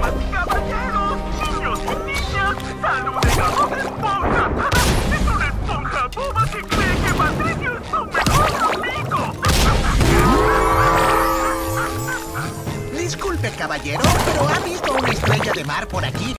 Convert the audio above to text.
caballeros, niños y niñas, saluden a Bob Esponja. Es una esponja boba que cree que Patricio es su mejor amigo. Disculpe, caballero, pero ¿ha visto una estrella de mar por aquí?